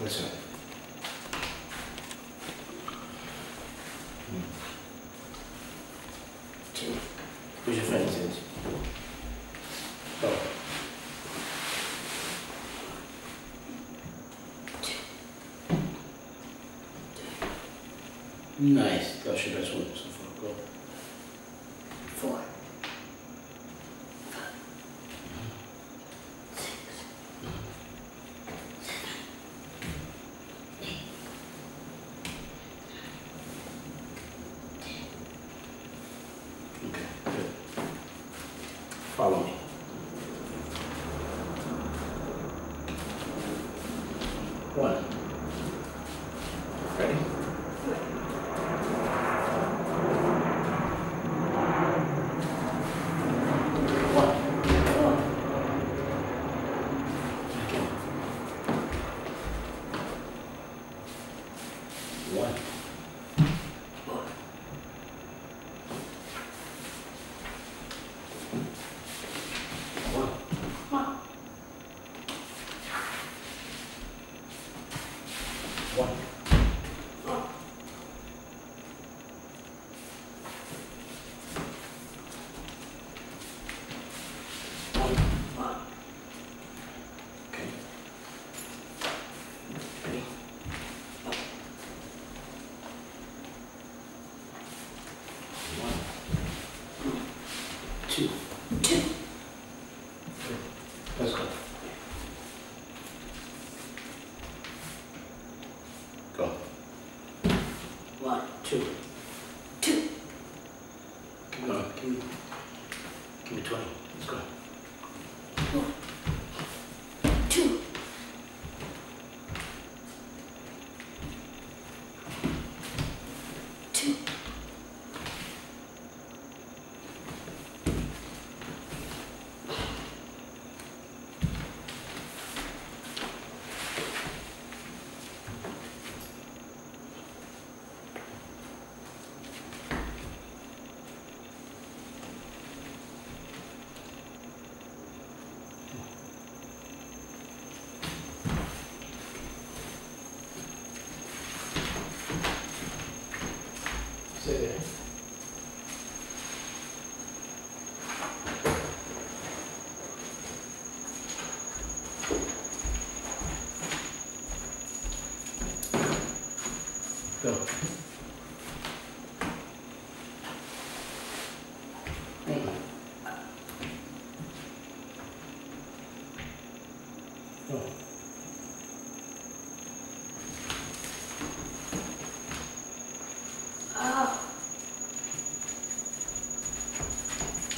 Listen. Two. Who's your friend? Oh. Nice. That's your best one so far. Go. Four. Okay, good. Follow me. One. Ready? One. Again. One.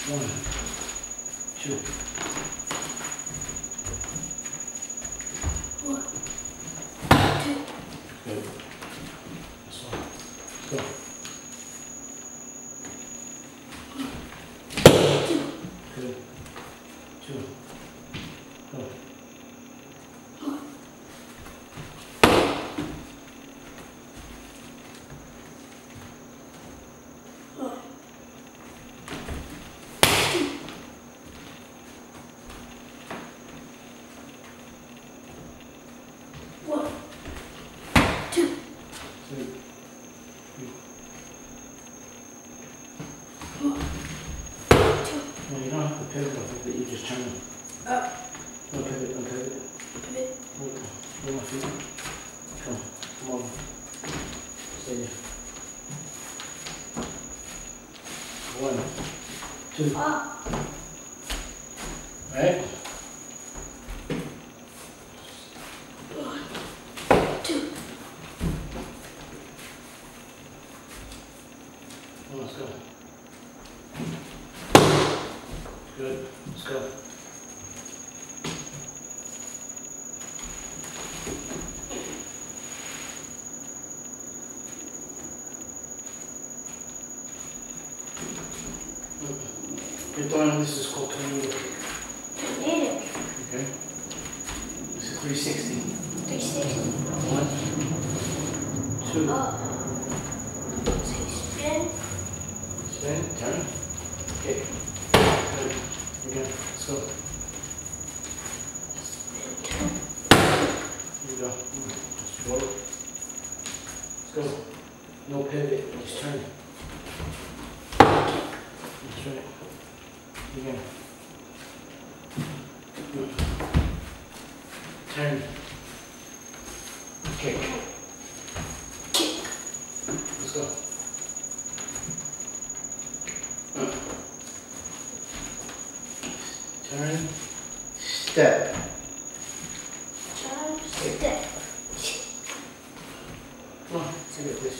One, two, Stay there. One, two, Up. right? One. Two. Well, let's go. Good, let's go. You're this is called tornado, Native. okay? This is three sixty. Three sixty. One, two, Up. Say spin. spin, turn, kick. Good, again, let's go. Spin two. Here we go. Slow. Let's go. No pivot, just turn. That's right. Again. Good. Turn. Kick. Kick. Let's go. Turn. Step. Turn. Step. Come on, look at this.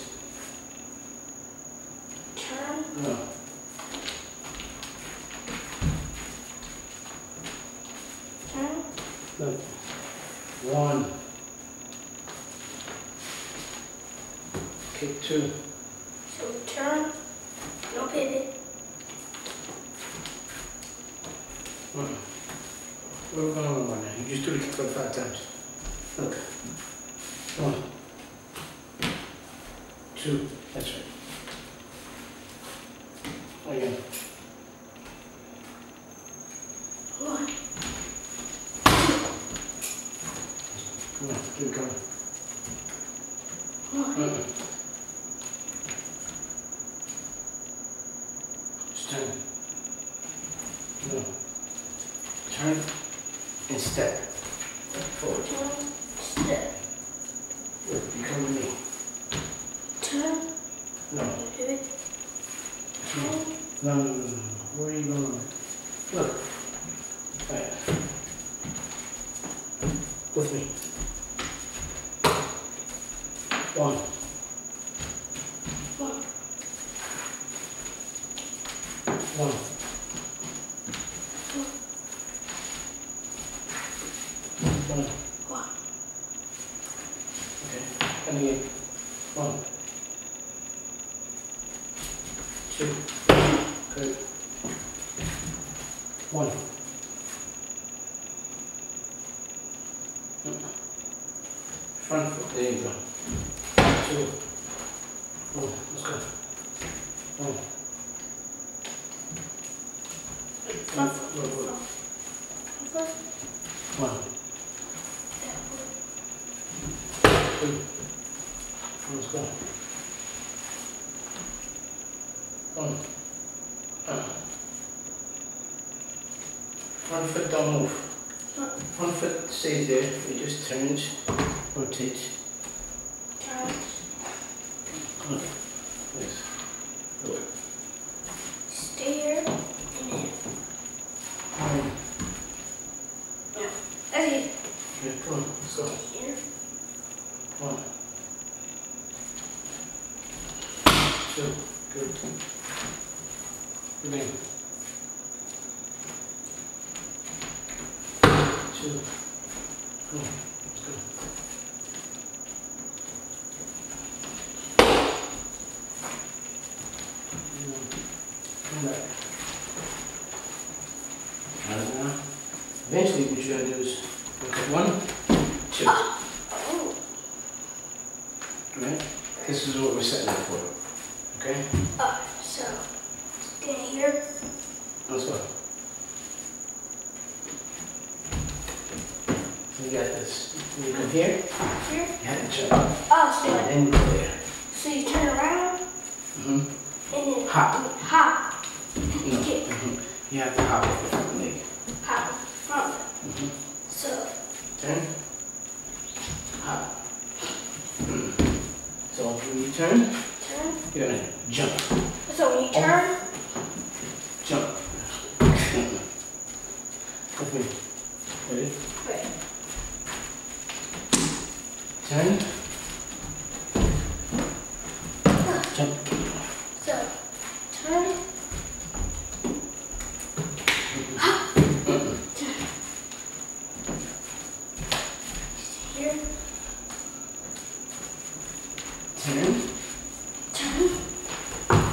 Turn. No. Turn. Look. One. Kick two. So turn. No pivot. Uh-uh. Where we going one now? You just do kick like five times. Look. One. Two. That's right. Again. One. Come on, keep going. One. Uh-uh. Just turn. No. Turn and step. Forward. Turn. Step. Look, you come with me. Turn. No. No pivot. Turn. No, no, no, no. Where are you going? Look. Right. With me. One. One. One. One. One. Okay. And again. One. Two. Good. One. Front foot. There you go. Two. One. Let's go. One. Front Look, foot. look, look. Front foot. One. Back foot. Two. Let's go. One. Foot don't move. Front foot stays there. It just turns, rotates. Turn. Yes. Good. Stay here. And then. One. That's it. Yeah, come on. Let's go. Here. One. Two. Good. Two. Come on. Let's go. Come back. And now, eventually what you gotta do is look at one, two. Oh. Right? This is what we're setting up for. Okay? Uh, so. Stand here. Let's go. You got this. You come here, Here. you have to jump, Oh, so and then you go there. so you turn around Mm-hmm. and then Hop. hop. No. Kick. mhm. You have to hop off the front leg. Hop. Front. Mm-hmm. So. Turn. Hop. Mm. So when you Turn. You're gonna jump. So when you turn. Oh. Jump. Mm-mm. With me. Ready? Wait. Turn. Jump. So. Turn. Mm-mm. Here. Turn. Turn.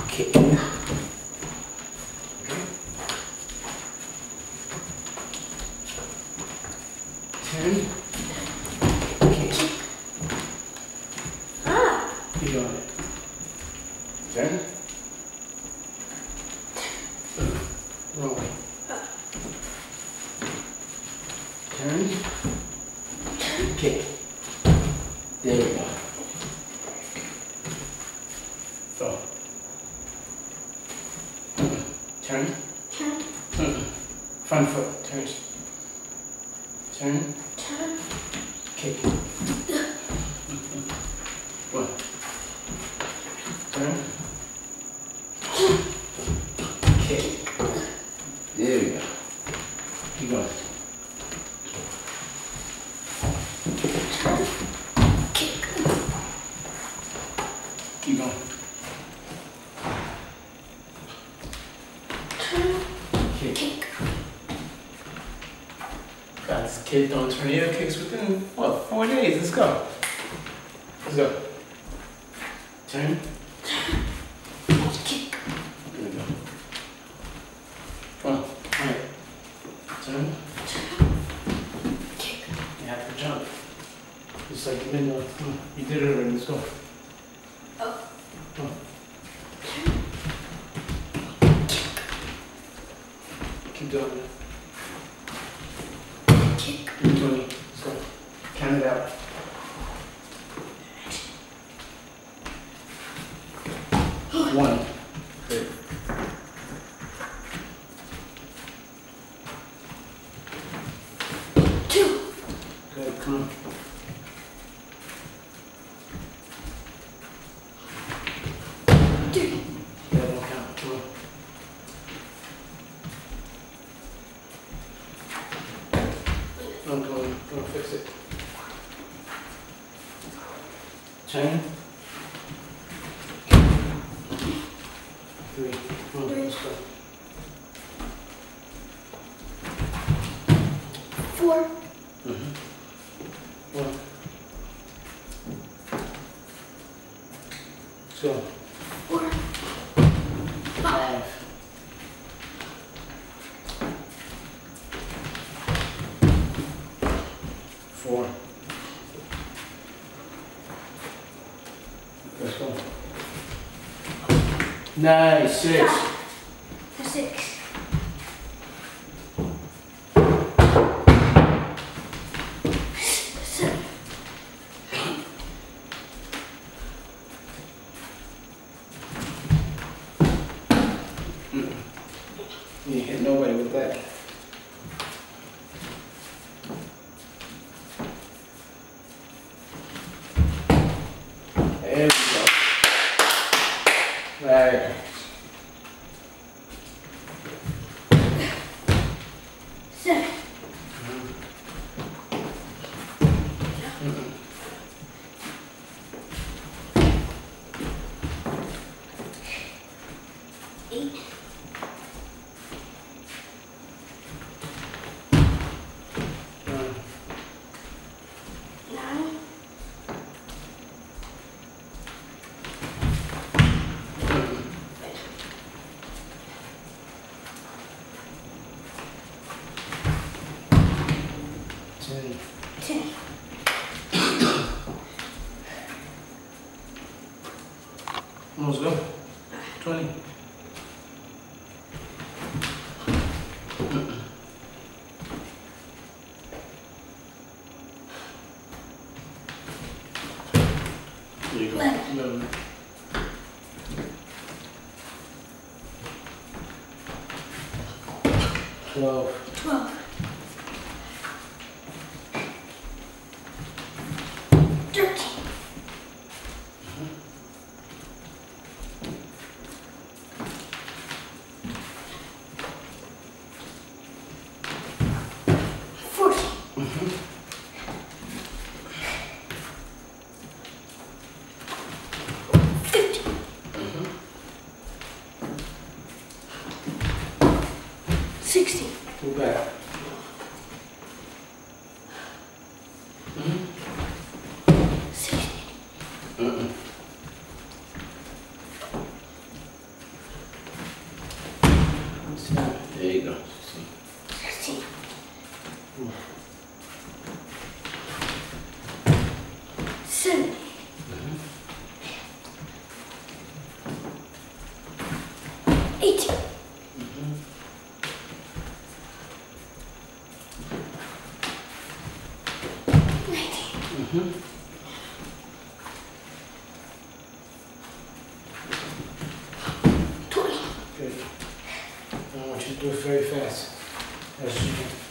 Kick. Okay. Ah. Kick. There we go. Go. Turn. Turn. Mm-mm. Front foot, turn. Turn, Turn. kick. One. Turn. Kick. There we go. Keep going. Turn. Kick. Keep going. Turn. Kick. Kick. Got this kid throwing tornado kicks within, what, four days? Let's go. Let's go. Turn. Kick. There we go. Come on. Alright. Turn. Kick. You have to jump. Just like middle. Come on. You did it already. Let's go. Oh. Come on. Keep doing it. Kick. You're 20. Let's go. Count it out. One. Good. Two. Good. Come on. I'm going, to fix it. Turn. Three. Come on, Three. let's go. Four. Mm-hmm. One. Let's go. Four. Five. Four. Let's go. Nice. Six. You hit nobody with that. There we go. Right. Eight. Mm. Nine. Ten. Ten. Let's go. Twenty. There you go. Eleven. There you go. Do it very fast. As you can.